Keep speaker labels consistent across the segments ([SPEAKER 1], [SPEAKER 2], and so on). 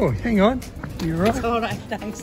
[SPEAKER 1] Oh, hang on. You're right.
[SPEAKER 2] All right, thanks.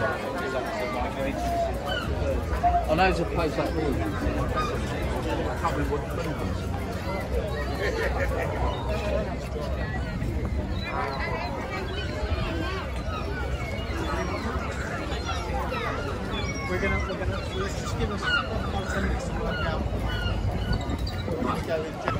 [SPEAKER 3] I know there's a place up there. I can't remember what the name is.
[SPEAKER 4] We're gonna, we're gonna, let's just give us five, ten minutes to work out. Might go in.